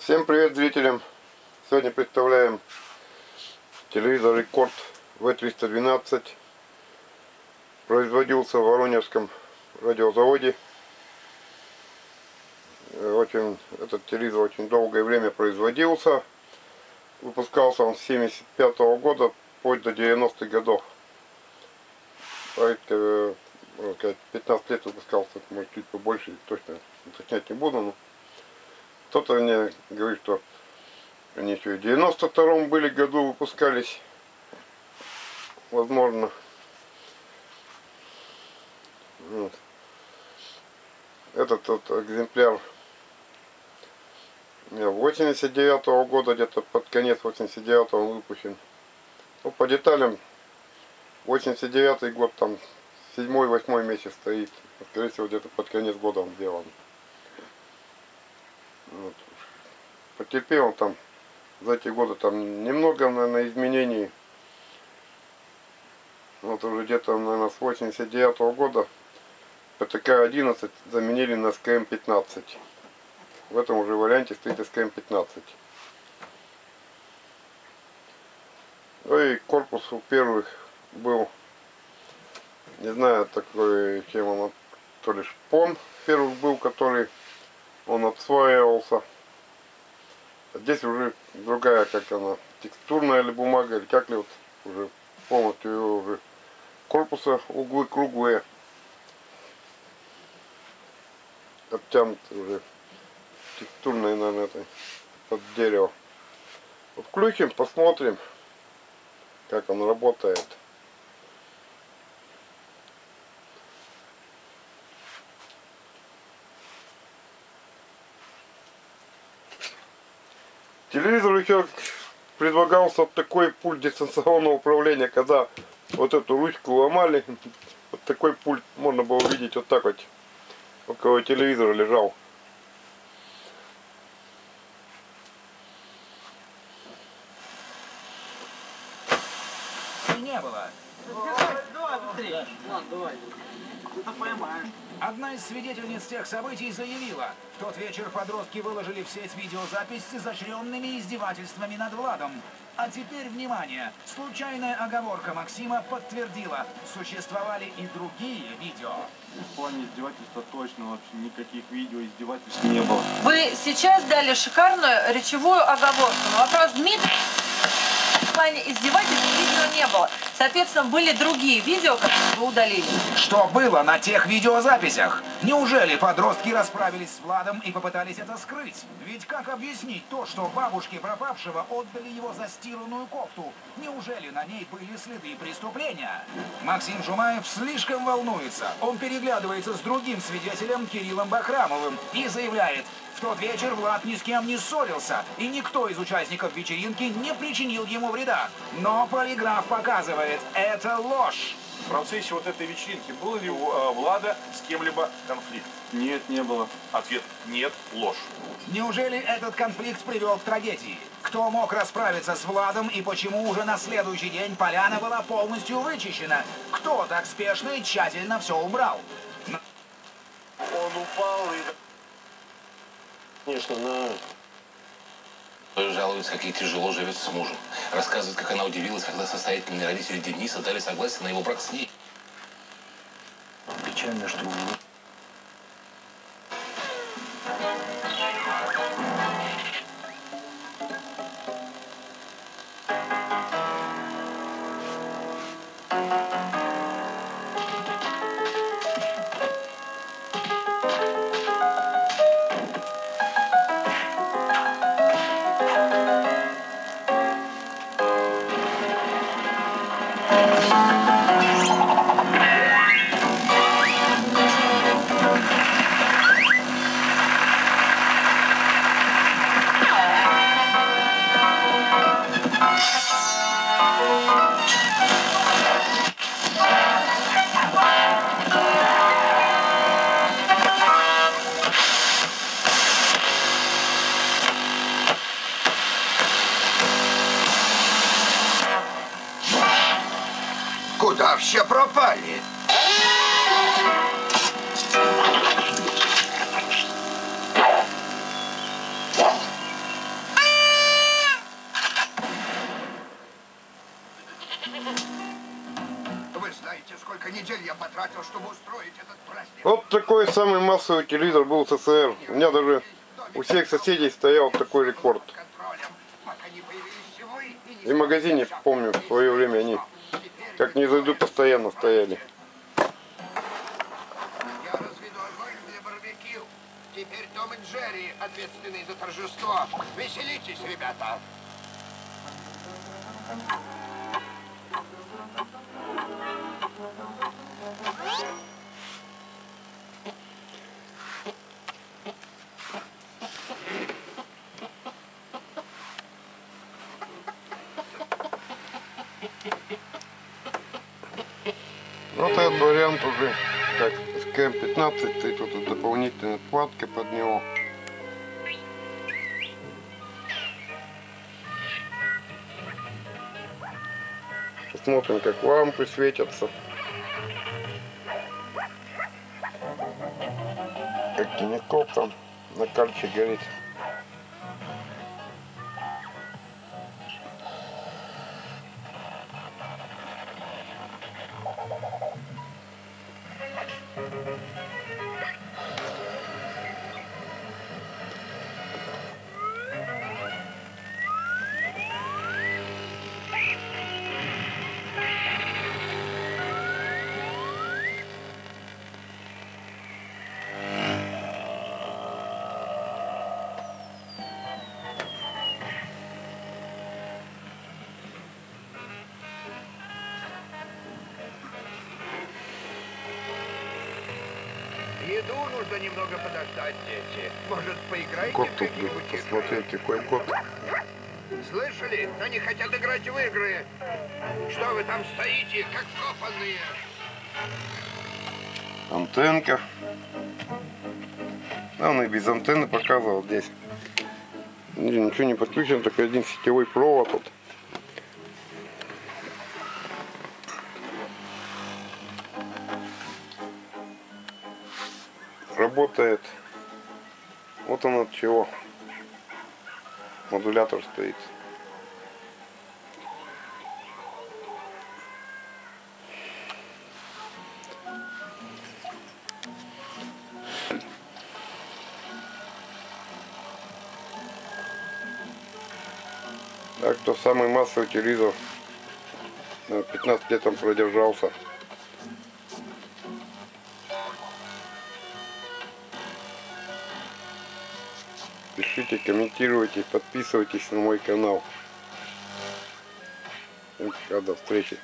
Всем привет зрителям! Сегодня представляем телевизор Рекорд В312. Производился в Воронежском радиозаводе. Очень, этот телевизор очень долгое время производился. Выпускался он с 75 -го года вплоть до 90-х годов. Сказать, 15 лет выпускался, может чуть побольше, точно уточнять не буду, но кто-то мне говорит, что они еще в 92-м были году выпускались. Возможно. Вот. Этот вот экземпляр у меня 89 -го года, где-то под конец 89 он выпущен. Ну, по деталям 89 год, там 7-8 месяц стоит. Скорее всего, где-то под конец года он сделан. Вот. Потерпел там за эти годы там немного, наверное, изменений. Вот уже где-то, наверное, с 89 -го года ПТК-11 заменили на СКМ-15. В этом уже варианте стоит СКМ-15. Ну и корпус у первых был, не знаю, такой, чем он, то ли шпон первых был, который он отслаивался. А здесь уже другая, как она, текстурная или бумага, или как ли вот уже полностью уже корпуса углы круглые. Обтянуты уже текстурной, наверное, это под дерево. Включим, посмотрим, как он работает. Телевизор еще предлагался такой пульт дистанционного управления, когда вот эту ручку ломали, вот такой пульт можно было увидеть вот так вот, около телевизора лежал. не было. Одна из свидетельниц тех событий заявила, в тот вечер подростки выложили в сеть видеозапись с изощренными издевательствами над Владом. А теперь, внимание, случайная оговорка Максима подтвердила, существовали и другие видео. В плане издевательства точно вообще никаких видео издевательств не было. Вы сейчас дали шикарную речевую оговорку. Вопрос Дмитрий плане издевательств видео не было. Соответственно, были другие видео, которые вы удалили. Что было на тех видеозаписях? Неужели подростки расправились с Владом и попытались это скрыть? Ведь как объяснить то, что бабушки пропавшего отдали его застиранную кофту? Неужели на ней были следы преступления? Максим Жумаев слишком волнуется. Он переглядывается с другим свидетелем Кириллом Бахрамовым и заявляет, тот вечер Влад ни с кем не ссорился, и никто из участников вечеринки не причинил ему вреда. Но полиграф показывает, это ложь. В процессе вот этой вечеринки был ли у э, Влада с кем-либо конфликт? Нет, не было. Ответ – нет, ложь. Неужели этот конфликт привел к трагедии? Кто мог расправиться с Владом и почему уже на следующий день поляна была полностью вычищена? Кто так спешно и тщательно все убрал? Он упал и... Конечно, на... Жалуется, как ей тяжело живется с мужем. Рассказывает, как она удивилась, когда состоятельные родители Дениса дали согласие на его брак с ней. Печально, что... Куда все пропали? Вот такой самый массовый телевизор был в СССР. У меня даже у всех соседей стоял такой рекорд. И в магазине, помню, в свое время они как не зайду, постоянно стояли. Я разведу огонь для барбекю. Теперь Том и Джерри ответственны за торжество. Веселитесь, ребята. Вот этот вариант уже как с КМ-15, стоит вот эта дополнительная платка под него. Посмотрим, как лампы светятся. Как кинекоп там на карте горит. Еду нужно немного подождать, дети. Может, поиграете Кот тут, игры? посмотреть, какой кот. Слышали? Они хотят играть в игры. Что вы там стоите, как вкопанные? Антенка. А он и без антенны показывал здесь. Ни- Ничего не подключено, только один сетевой провод тут. Работает. Вот он от чего. Модулятор стоит. Так что самый массовый телевизор э, 15 лет он продержался. Пишите, комментируйте, подписывайтесь на мой канал. До встречи.